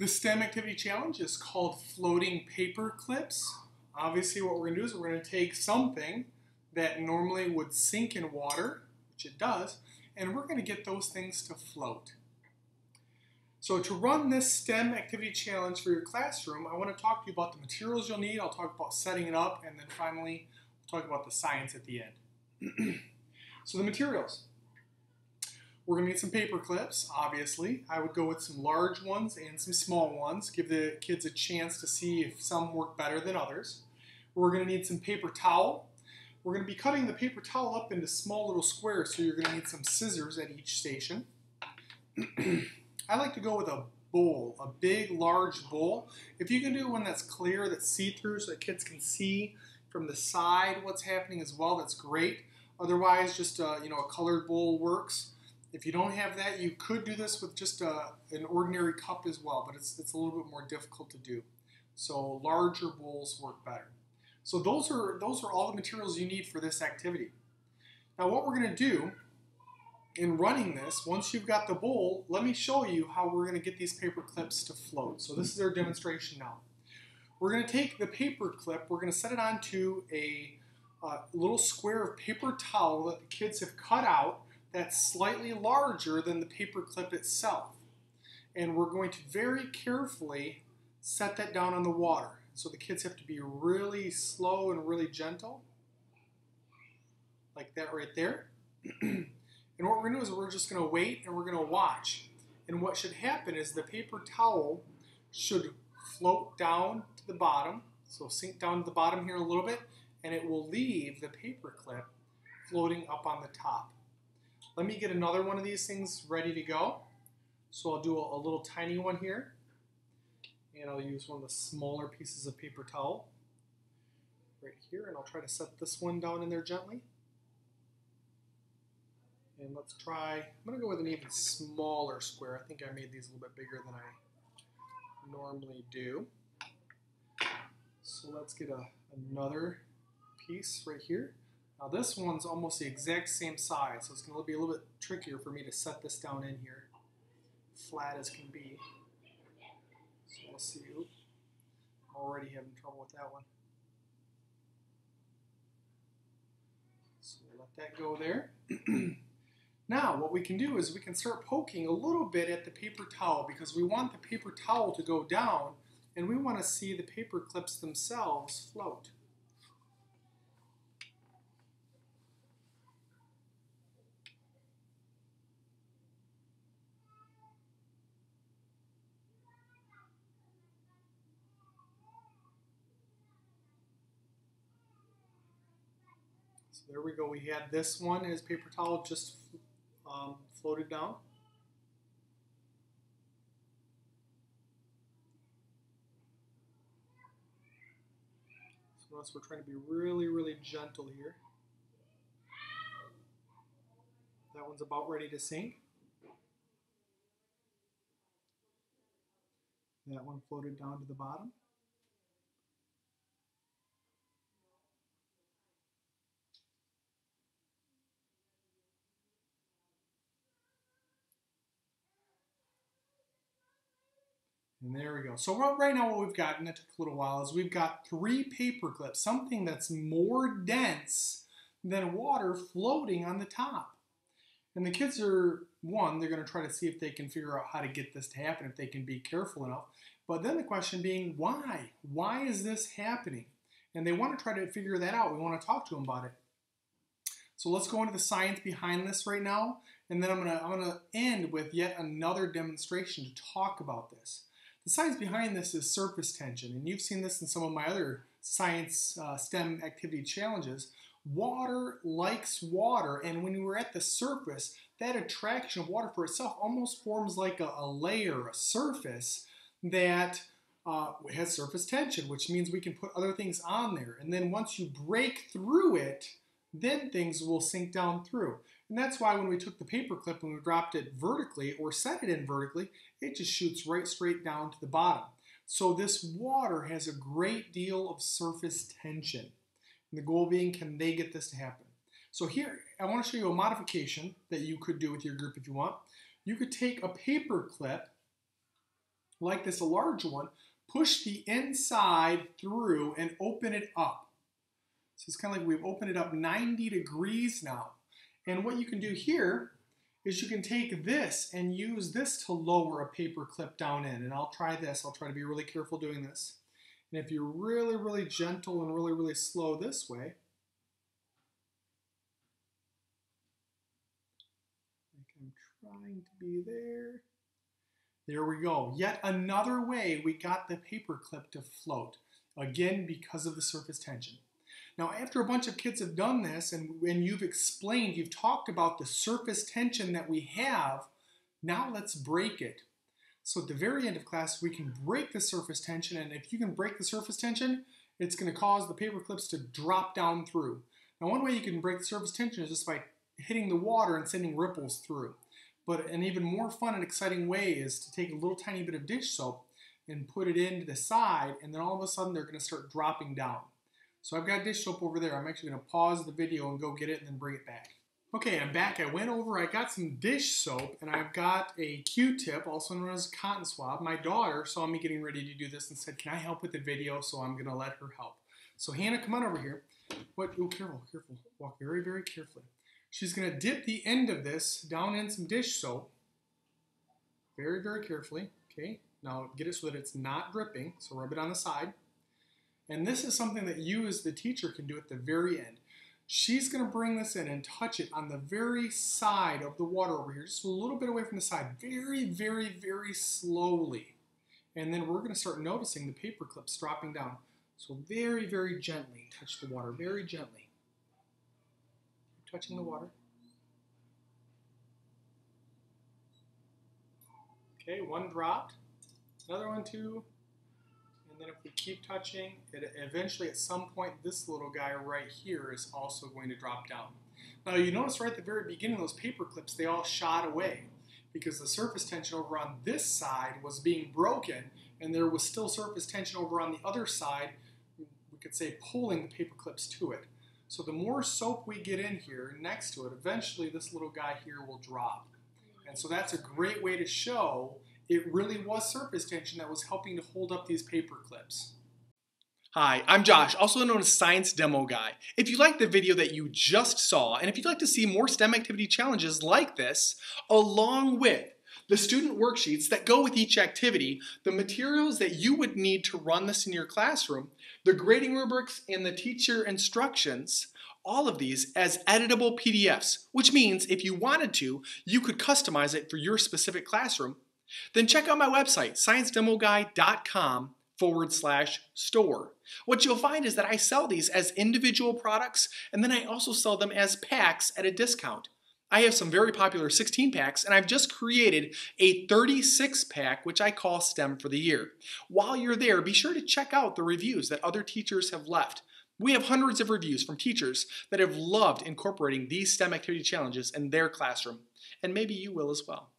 The STEM activity challenge is called floating paper clips. Obviously what we're going to do is we're going to take something that normally would sink in water, which it does, and we're going to get those things to float. So to run this STEM activity challenge for your classroom, I want to talk to you about the materials you'll need. I'll talk about setting it up, and then finally, we'll talk about the science at the end. so the materials. We're going to need some paper clips, obviously. I would go with some large ones and some small ones. Give the kids a chance to see if some work better than others. We're going to need some paper towel. We're going to be cutting the paper towel up into small little squares, so you're going to need some scissors at each station. I like to go with a bowl, a big, large bowl. If you can do one that's clear, that's see-through, so that kids can see from the side what's happening as well, that's great. Otherwise, just a, you know, a colored bowl works. If you don't have that, you could do this with just a, an ordinary cup as well, but it's, it's a little bit more difficult to do. So larger bowls work better. So those are, those are all the materials you need for this activity. Now what we're going to do in running this, once you've got the bowl, let me show you how we're going to get these paper clips to float. So this is our demonstration now. We're going to take the paper clip, we're going to set it onto a uh, little square of paper towel that the kids have cut out that's slightly larger than the paper clip itself. And we're going to very carefully set that down on the water. So the kids have to be really slow and really gentle, like that right there. and what we're going to do is we're just going to wait and we're going to watch. And what should happen is the paper towel should float down to the bottom, so sink down to the bottom here a little bit, and it will leave the paper clip floating up on the top. Let me get another one of these things ready to go. So I'll do a, a little tiny one here. And I'll use one of the smaller pieces of paper towel right here. And I'll try to set this one down in there gently. And let's try, I'm to go with an even smaller square. I think I made these a little bit bigger than I normally do. So let's get a, another piece right here. Now this one's almost the exact same size, so it's going to be a little bit trickier for me to set this down in here, flat as can be. So we'll see. I'm already having trouble with that one. So we'll let that go there. now what we can do is we can start poking a little bit at the paper towel because we want the paper towel to go down and we want to see the paper clips themselves float. So there we go. We had this one as paper towel just um, floated down. So notice we're trying to be really, really gentle here. That one's about ready to sink. That one floated down to the bottom. And there we go. So right now what we've got, and that took a little while, is we've got three paper clips, something that's more dense than water floating on the top. And the kids are, one, they're going to try to see if they can figure out how to get this to happen, if they can be careful enough. But then the question being, why? Why is this happening? And they want to try to figure that out. We want to talk to them about it. So let's go into the science behind this right now, and then I'm gonna I'm gonna end with yet another demonstration to talk about this. The science behind this is surface tension, and you've seen this in some of my other science uh, STEM activity challenges. Water likes water, and when we're at the surface, that attraction of water for itself almost forms like a, a layer, a surface that uh, has surface tension, which means we can put other things on there. And then once you break through it, then things will sink down through. And that's why when we took the paper clip and we dropped it vertically or set it in vertically, it just shoots right straight down to the bottom. So this water has a great deal of surface tension. And the goal being, can they get this to happen? So here, I want to show you a modification that you could do with your group if you want. You could take a paper clip like this a large one, push the inside through and open it up. So it's kind of like we've opened it up 90 degrees now. And what you can do here is you can take this and use this to lower a paper clip down in. And I'll try this. I'll try to be really careful doing this. And if you're really, really gentle and really, really slow this way, I'm trying to be there. There we go. Yet another way we got the paper clip to float. Again, because of the surface tension. Now, after a bunch of kids have done this and, and you've explained, you've talked about the surface tension that we have, now let's break it. So at the very end of class, we can break the surface tension, and if you can break the surface tension, it's going to cause the paper clips to drop down through. Now, one way you can break the surface tension is just by hitting the water and sending ripples through. But an even more fun and exciting way is to take a little tiny bit of dish soap and put it into the side, and then all of a sudden they're going to start dropping down. So I've got dish soap over there. I'm actually going to pause the video and go get it and then bring it back. Okay, I'm back. I went over, I got some dish soap, and I've got a Q-tip, also known as a cotton swab. My daughter saw me getting ready to do this and said, can I help with the video? So I'm going to let her help. So Hannah, come on over here. What? Oh, careful, careful. Walk very, very carefully. She's going to dip the end of this down in some dish soap. Very, very carefully. Okay, now get it so that it's not dripping. So rub it on the side. And this is something that you as the teacher can do at the very end. She's going to bring this in and touch it on the very side of the water over here, just a little bit away from the side, very, very, very slowly. And then we're going to start noticing the paper clips dropping down. So very, very gently touch the water, very gently. Touching the water. Okay, one dropped. Another one, two, then if we keep touching, it eventually at some point this little guy right here is also going to drop down. Now you notice right at the very beginning those paper clips, they all shot away because the surface tension over on this side was being broken and there was still surface tension over on the other side, we could say pulling the paper clips to it. So the more soap we get in here next to it, eventually this little guy here will drop. And so that's a great way to show it really was surface tension that was helping to hold up these paper clips. Hi, I'm Josh, also known as Science Demo Guy. If you liked the video that you just saw, and if you'd like to see more STEM activity challenges like this, along with the student worksheets that go with each activity, the materials that you would need to run this in your classroom, the grading rubrics, and the teacher instructions, all of these as editable PDFs, which means if you wanted to, you could customize it for your specific classroom then check out my website, sciencedemoguy.com forward slash store. What you'll find is that I sell these as individual products and then I also sell them as packs at a discount. I have some very popular 16 packs and I've just created a 36 pack which I call STEM for the Year. While you're there, be sure to check out the reviews that other teachers have left. We have hundreds of reviews from teachers that have loved incorporating these STEM activity challenges in their classroom, and maybe you will as well.